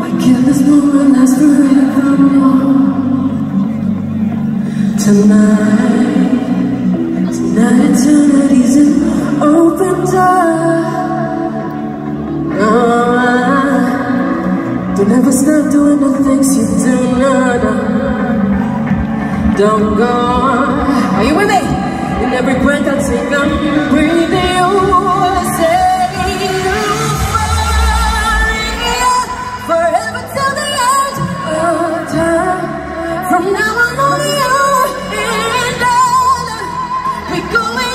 Why can't this moment last forevermore? Tonight, tonight eternity's an open door. Oh, I, don't ever stop doing the things you do, no, no. Don't go. Are you with me? From now on, only you and I. We going.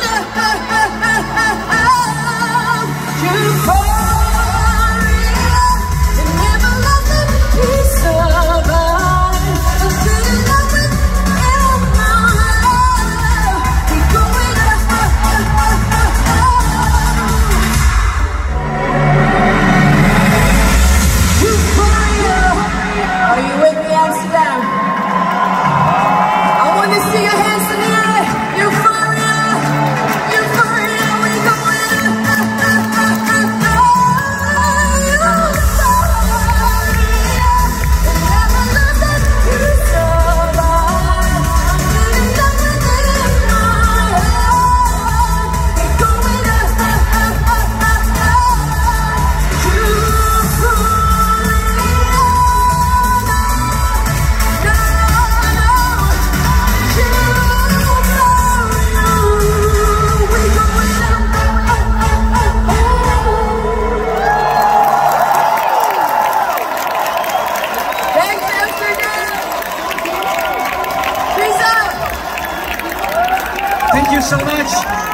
Thank you so much.